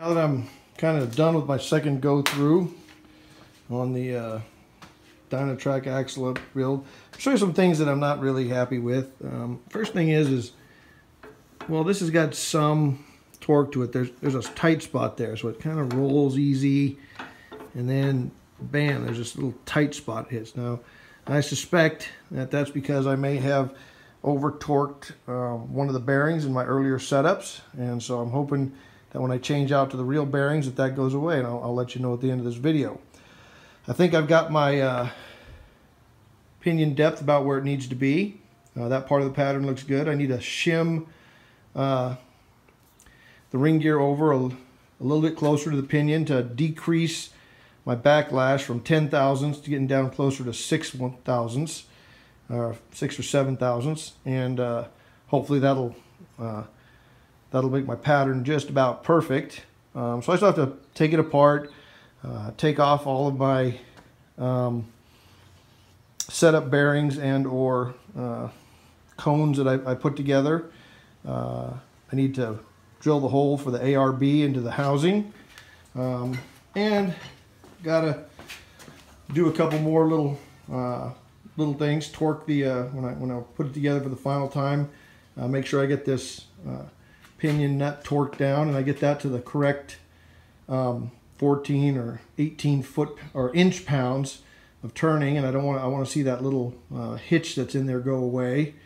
Now that I'm kind of done with my second go through on the uh, Dynatrac axle build, I'll show you some things that I'm not really happy with. Um, first thing is, is well, this has got some torque to it. There's there's a tight spot there, so it kind of rolls easy, and then bam, there's this little tight spot hits. Now, I suspect that that's because I may have over torqued um, one of the bearings in my earlier setups, and so I'm hoping that when I change out to the real bearings that that goes away, and I'll, I'll let you know at the end of this video. I think I've got my uh, pinion depth about where it needs to be. Uh, that part of the pattern looks good. I need to shim uh, the ring gear over a, a, little bit closer to the pinion to decrease my backlash from 10 thousandths to getting down closer to 6 one thousandths, or uh, 6 or 7 thousandths, and uh, hopefully that'll uh, that'll make my pattern just about perfect. Um, so I still have to take it apart, uh, take off all of my um, setup bearings and or uh, cones that I, I put together. Uh, I need to drill the hole for the ARB into the housing. Um, and gotta do a couple more little uh, little things. Torque the uh, when I when I put it together for the final time. Uh, make sure I get this uh, pinion nut torqued down and I get that to the correct um, 14 or 18 foot or inch pounds of turning. And I don't want I want to see that little uh, hitch that's in there go away.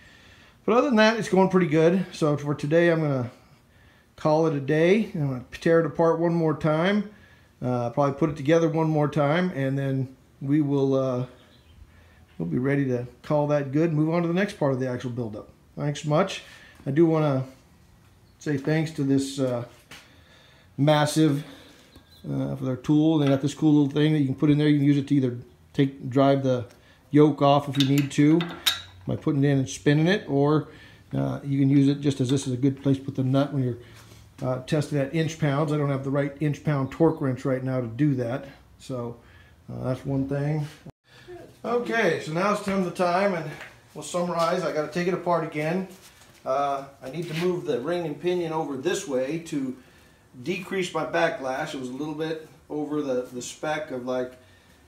But other than that, it's going pretty good. So for today, I'm gonna call it a day. I'm gonna tear it apart one more time. Uh, probably put it together one more time and then we will uh, we'll be ready to call that good move on to the next part of the actual buildup. Thanks much. I do want to say thanks to this uh, massive uh, for their tool. They got this cool little thing that you can put in there. You can use it to either take drive the yoke off if you need to by putting it in and spinning it or uh, you can use it just as this is a good place to put the nut when you're uh, tested at inch pounds. I don't have the right inch pound torque wrench right now to do that. So uh, that's one thing. Okay, so now it's time the time and we'll summarize. I got to take it apart again. Uh, I need to move the ring and pinion over this way to decrease my backlash. It was a little bit over the, the spec of like, I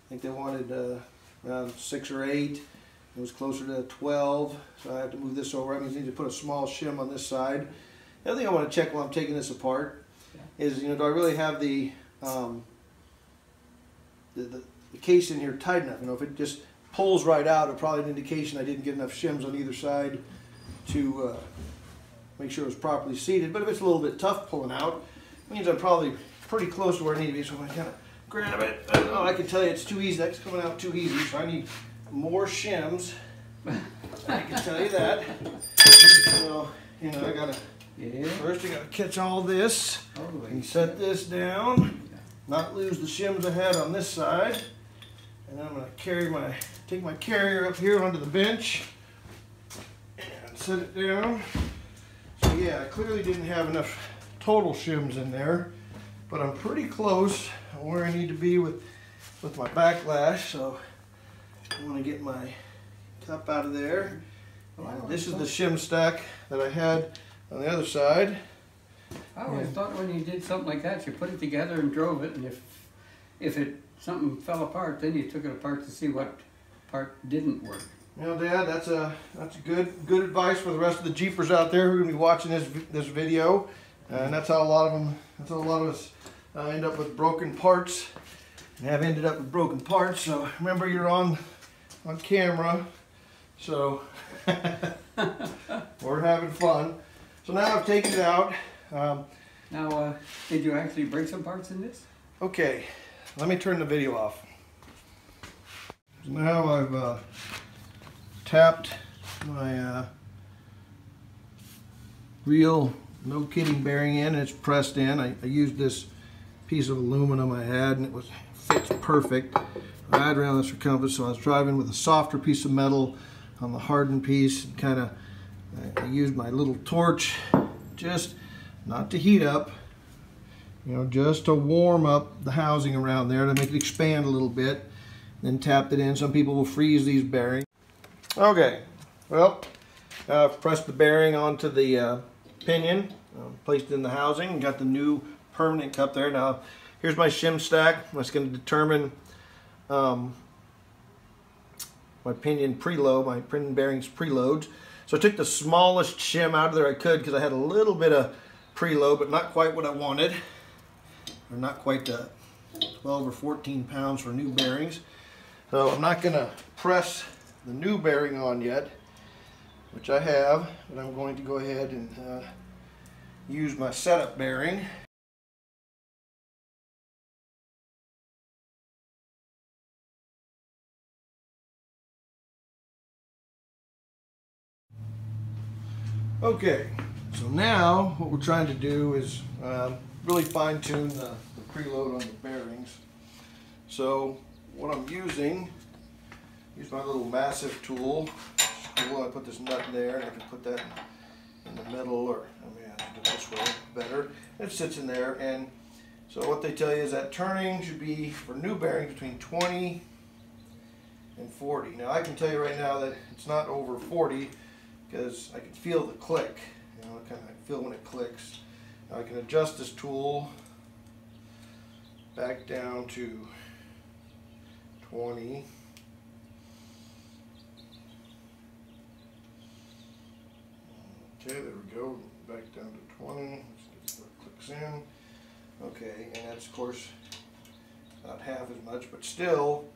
think they wanted uh, around six or eight. It was closer to 12, so I have to move this over. I need to put a small shim on this side. The other thing I want to check while I'm taking this apart is, you know, do I really have the, um, the, the, the, case in here tight enough? You know, if it just pulls right out, it's probably an indication I didn't get enough shims on either side to uh, make sure it was properly seated. But if it's a little bit tough pulling out, it means I'm probably pretty close to where I need to be. So I'm going to kind of grab it. Oh, I can tell you it's too easy. That's coming out too easy. So I need more shims. I can tell you that. So, you know, I got to yeah. First, you got to catch all this and set this down. Not lose the shims I had on this side. And then I'm going to carry my, take my carrier up here onto the bench set it down. So yeah, I clearly didn't have enough total shims in there, but I'm pretty close where I need to be with, with my backlash. So I want to get my cup out of there. this is the shim stack that I had on the other side. I always thought when you did something like that, you put it together and drove it, and if if it something fell apart, then you took it apart to see what part didn't work. You know, Dad, that's a that's good good advice for the rest of the Jeepers out there who are gonna be watching this this video, uh, and that's how a lot of them that's how a lot of us uh, end up with broken parts, and have ended up with broken parts. So remember, you're on on camera, so we're having fun. So now I've taken it out. Um, now, uh, did you actually break some parts in this? Okay, let me turn the video off. So now I've uh, tapped my uh, real no kidding bearing in and it's pressed in. I, I, used this piece of aluminum I had and it was fits perfect right around the circumference so I was driving with a softer piece of metal on the hardened piece and kind of I used my little torch just not to heat up, you know, just to warm up the housing around there to make it expand a little bit. Then tapped it in. Some people will freeze these bearings. Okay, well, I've pressed the bearing onto the uh, pinion, uh, placed in the housing, got the new permanent cup there. Now, here's my shim stack. That's going to determine um, my pinion preload, my pinion bearings preloads. So I took the smallest shim out of there I could because I had a little bit of preload, but not quite what I wanted. Or not quite the 12 or 14 pounds for new bearings. So I'm not going to press the new bearing on yet, which I have, but I'm going to go ahead and uh, use my setup bearing. Okay, so now what we're trying to do is um, really fine tune the, the preload on the bearings. So what I'm using, use my little massive tool. I put this nut in there and I can put that in the middle or, I mean, I it this way better. It sits in there and so what they tell you is that turning should be for new bearings between 20 and 40. Now I can tell you right now that it's not over 40 because I can feel the click. You know, I kind of feel when it clicks. Now I can adjust this tool back down to 20. Okay, there we go. Back down to 20. Let's clicks in. Okay, and that's of course not half as much, but still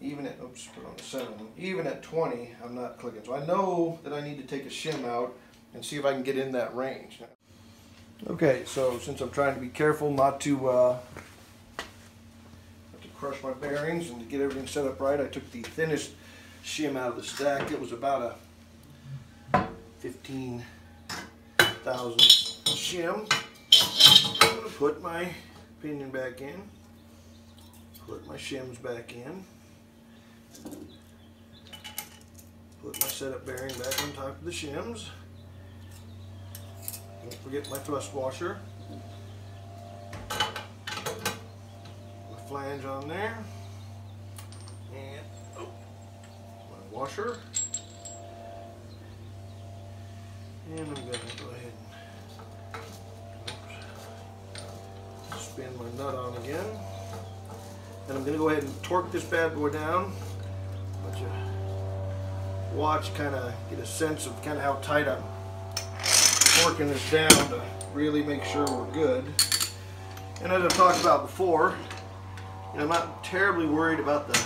even at, oops, put on the seven, even at 20, I'm not clicking. So I know that I need to take a shim out and see if I can get in that range. Okay, so since I'm trying to be careful not to, uh, not to crush my bearings and to get everything set up right, I took the thinnest shim out of the stack. It was about a 15 thousandths shim. I'm going to put my pinion back in, put my shims back in. Put my setup bearing back on top of the shims. Don't forget my thrust washer. My flange on there. And oh, my washer. And I'm going to go ahead and spin my nut on again. And I'm going to go ahead and torque this bad boy down let you watch, kind of get a sense of kind of how tight I'm working this down to really make sure we're good. And as I've talked about before, you know, I'm not terribly worried about the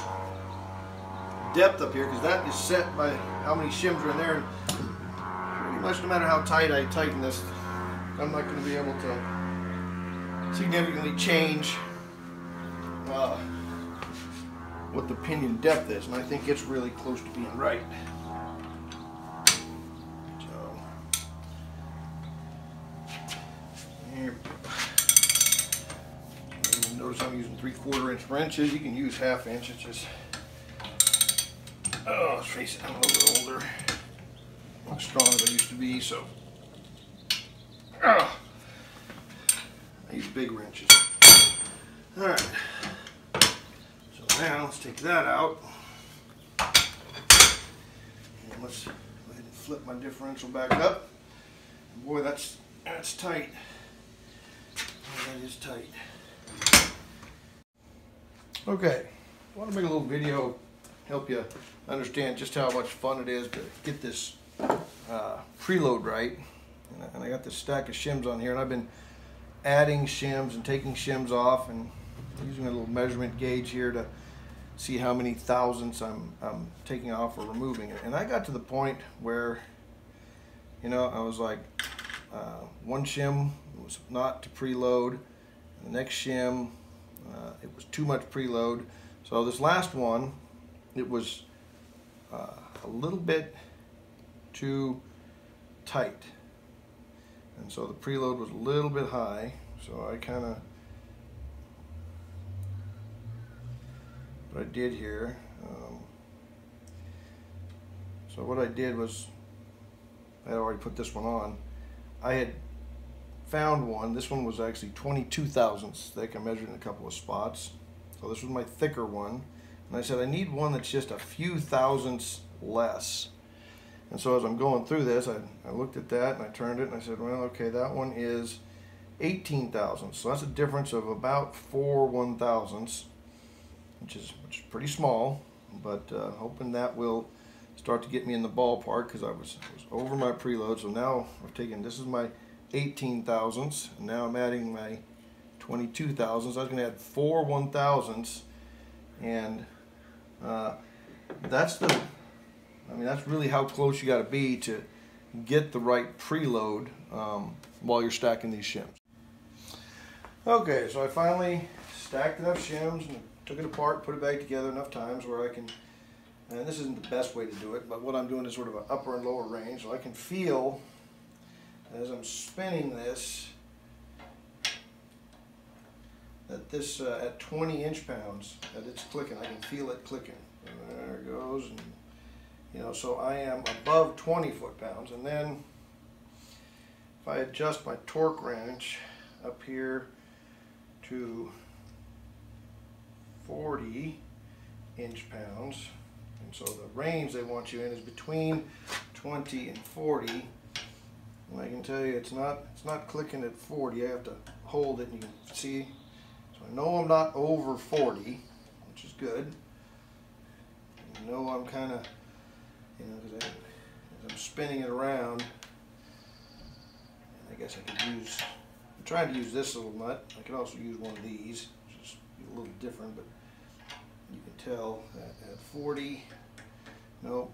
depth up here because that is set by how many shims are in there. And much no matter how tight I tighten this, I'm not going to be able to significantly change uh, what the pinion depth is, and I think it's really close to being right. Notice I'm using three quarter inch wrenches. You can use half inch. It's just, oh, let's face it, I'm a little older. Strong as I used to be, so. Oh, I use big wrenches. All right. So now let's take that out. And let's go ahead and flip my differential back up. Boy, that's that's tight. Oh, that is tight. Okay, I want to make a little video help you understand just how much fun it is to get this uh, preload right. And I got this stack of shims on here, and I've been adding shims and taking shims off, and using a little measurement gauge here to see how many thousandths I'm, I'm taking off or removing. And I got to the point where, you know, I was like, uh, one shim was not to preload. The next shim, uh, it was too much preload. So this last one, it was uh, a little bit too tight. And so the preload was a little bit high. So I kind of what I did here. Um, so what I did was, I had already put this one on. I had found one. This one was actually 22 thousandths thick. I measured in a couple of spots. So this was my thicker one. And I said, I need one that's just a few thousandths less. And so as I'm going through this, I, I looked at that and I turned it and I said, well, okay, that one is 18 thousandths. So that's a difference of about four one thousandths, which is which is pretty small. But uh, hoping that will start to get me in the ballpark because I was, was over my preload. So now I've taken this is my 18 thousandths, and now I'm adding my 22 thousandths. I was going to add four one thousandths, and uh, that's the. I mean, that's really how close you got to be to get the right preload um, while you're stacking these shims. Okay, so I finally stacked enough shims and took it apart, put it back together enough times where I can, and this isn't the best way to do it, but what I'm doing is sort of an upper and lower range, so I can feel as I'm spinning this that this uh, at 20 inch pounds that it's clicking. I can feel it clicking. And there it goes, and you know, so I am above 20 foot pounds, and then if I adjust my torque wrench up here to 40 inch pounds. And so the range they want you in is between 20 and 40. And I can tell you it's not it's not clicking at 40. I have to hold it and you can see. So I know I'm not over 40, which is good. I know I'm kind of, you know, because as I'm spinning it around, I guess I could use I'm trying to use this little nut. I could also use one of these, is a little different, but you can tell that at 40, nope,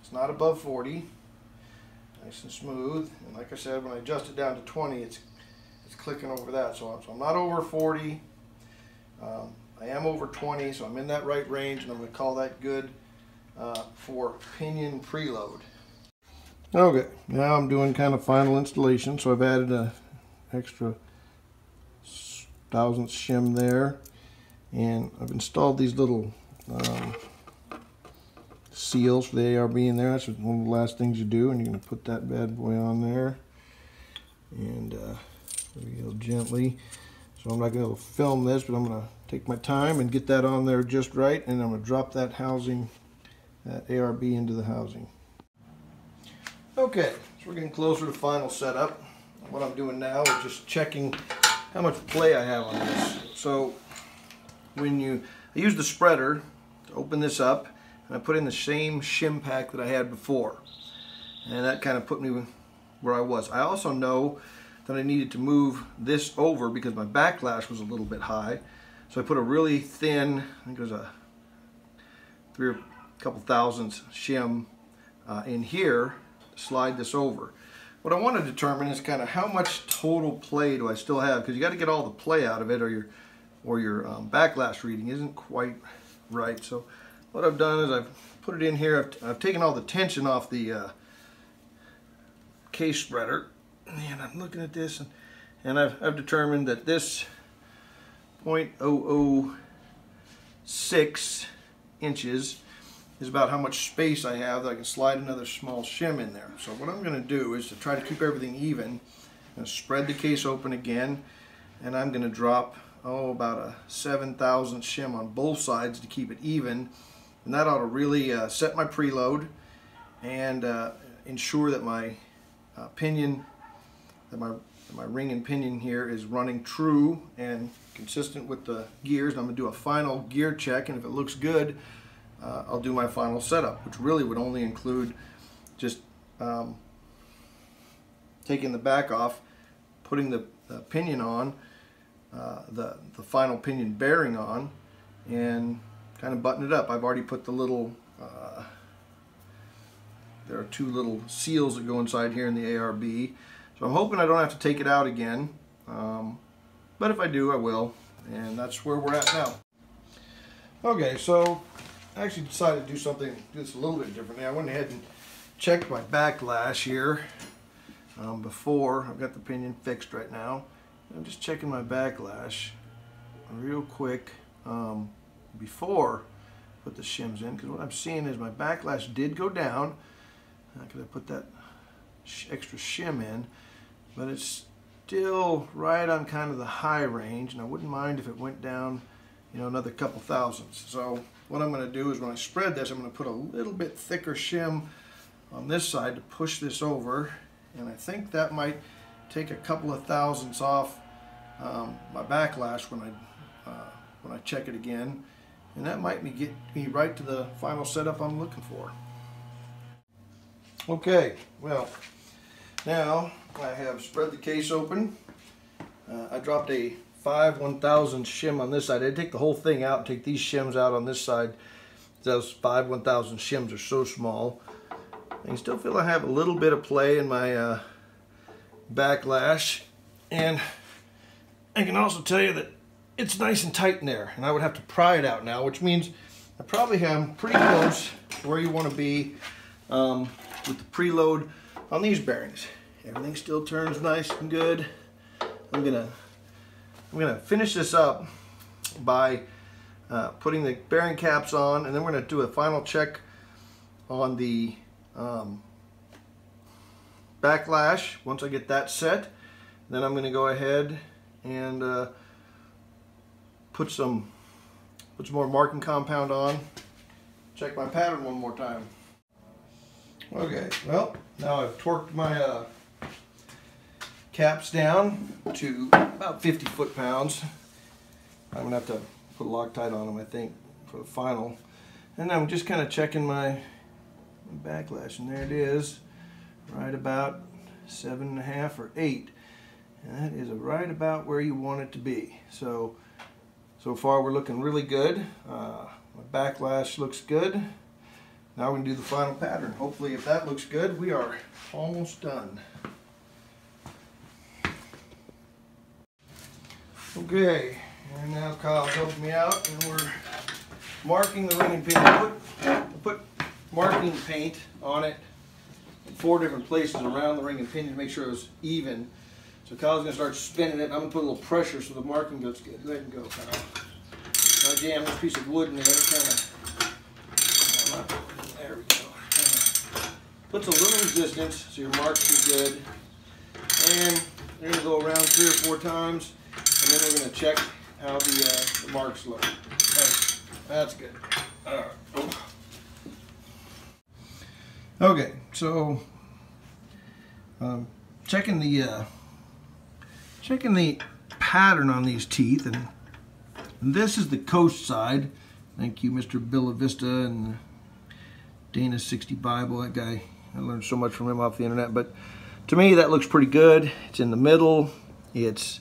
it's not above 40. Nice and smooth. And like I said, when I adjust it down to 20, it's it's clicking over that. So, I'm, so I'm not over 40. Um, I am over 20, so I'm in that right range, and I'm going to call that good uh, for pinion preload. Okay, now I'm doing kind of final installation, so I've added a extra thousandth shim there. And I've installed these little um, seals for the ARB in there. That's one of the last things you do. And you're going to put that bad boy on there. And uh, real gently. So I'm not going to film this, but I'm going to take my time and get that on there just right. And I'm going to drop that housing, that ARB into the housing. Okay, so we're getting closer to final setup what I'm doing now is just checking how much play I have on this. So when you, I use the spreader to open this up and I put in the same shim pack that I had before. And that kind of put me where I was. I also know that I needed to move this over because my backlash was a little bit high. So I put a really thin, I think it was a three or couple thousandths shim uh, in here slide this over. What I want to determine is kind of how much total play do I still have because you got to get all the play out of it or your or your um, backlash reading isn't quite right. So what I've done is I've put it in here. I've, I've taken all the tension off the uh, case spreader and I'm looking at this and, and I've, I've determined that this 0.006 inches is about how much space I have that I can slide another small shim in there. So what I'm going to do is to try to keep everything even, I'm spread the case open again, and I'm going to drop, oh, about a 7,000 shim on both sides to keep it even. And that ought to really uh, set my preload and uh, ensure that my uh, pinion, that my, that my ring and pinion here is running true and consistent with the gears. And I'm going to do a final gear check, and if it looks good, uh, I'll do my final setup, which really would only include just um, taking the back off, putting the, the pinion on, uh, the, the final pinion bearing on, and kind of button it up. I've already put the little, uh, there are two little seals that go inside here in the ARB. So I'm hoping I don't have to take it out again, um, but if I do, I will, and that's where we're at now. Okay, so I actually decided to do something, do this a little bit differently. I went ahead and checked my backlash here um, before. I've got the pinion fixed right now. I'm just checking my backlash real quick um, before I put the shims in because what I'm seeing is my backlash did go down because uh, I put that sh extra shim in, but it's still right on kind of the high range and I wouldn't mind if it went down you know another couple thousandths. So what I'm going to do is when I spread this, I'm going to put a little bit thicker shim on this side to push this over. And I think that might take a couple of thousandths off um, my backlash when I uh, when I check it again, and that might get me right to the final setup I'm looking for. Okay, well, now I have spread the case open. Uh, I dropped a 5 1000 shim on this side. I take the whole thing out and take these shims out on this side. Those 5 1000 shims are so small. I can still feel I have a little bit of play in my uh, backlash. And I can also tell you that it's nice and tight in there. And I would have to pry it out now, which means I probably have pretty close where you want to be um, with the preload on these bearings. Everything still turns nice and good. I'm gonna I'm gonna finish this up by uh, putting the bearing caps on and then we're gonna do a final check on the um, backlash once I get that set. Then I'm gonna go ahead and uh, put some put some more marking compound on. Check my pattern one more time. Okay well now I've torqued my uh, caps down to about 50 foot-pounds. I'm gonna have to put Loctite on them, I think, for the final. And I'm just kind of checking my backlash, and there it is, right about seven and a half or eight. And that is right about where you want it to be. So, so far we're looking really good. Uh, my backlash looks good. Now we're gonna do the final pattern. Hopefully if that looks good, we are almost done. Okay, and now Kyle's helping me out, and we're marking the ring and pin. I put, I put marking paint on it in four different places around the ring and pin to make sure it was even. So Kyle's gonna start spinning it, I'm gonna put a little pressure so the marking goes good. Go ahead and go, Kyle. I jam this piece of wood in there, kind of. There we go. Puts a little resistance, so your marks are good. And you're gonna go around three or four times then we're going to check how the, uh, the marks look. Right. That's good. Oh. Okay, so um, checking the uh, checking the pattern on these teeth, and, and this is the coast side. Thank you, Mr. Billa Vista and Dana 60 Bible. That guy, I learned so much from him off the internet. But to me, that looks pretty good. It's in the middle. It's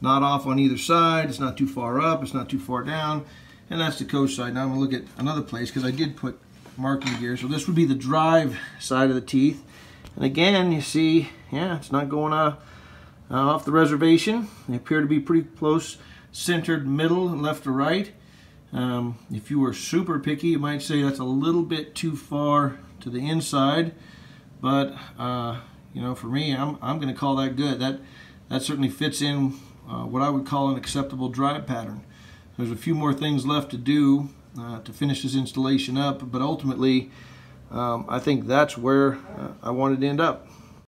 not off on either side. It's not too far up. It's not too far down. And that's the coast side. Now I'm going to look at another place because I did put marking gear. So this would be the drive side of the teeth. And again, you see, yeah, it's not going uh, uh, off the reservation. They appear to be pretty close, centered middle and left to right. Um, if you were super picky, you might say that's a little bit too far to the inside. But, uh, you know, for me, I'm, I'm going to call that good. That, that certainly fits in uh, what I would call an acceptable drive pattern. There's a few more things left to do uh, to finish this installation up, but ultimately um, I think that's where uh, I wanted to end up.